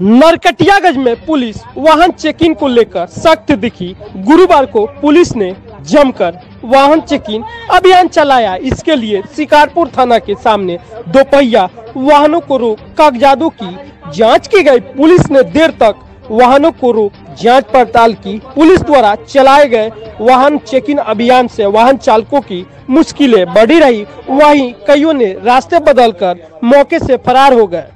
नरकटियागंज में पुलिस वाहन चेकिंग को लेकर सख्त दिखी। गुरुवार को पुलिस ने जमकर वाहन चेकिंग अभियान चलाया। इसके लिए शिकारपुर थाना के सामने दोपहिया वाहनों को रोक कागजातों की जाँच की गई। पुलिस ने देर तक वाहनों को रोक जाँच पड़ताल की। पुलिस द्वारा चलाए गए वाहन चेकिंग अभियान से वाहन चालकों की मुश्किलें बढ़ी रही। वहीं कईयों ने रास्ते बदलकर मौके से फरार हो गए।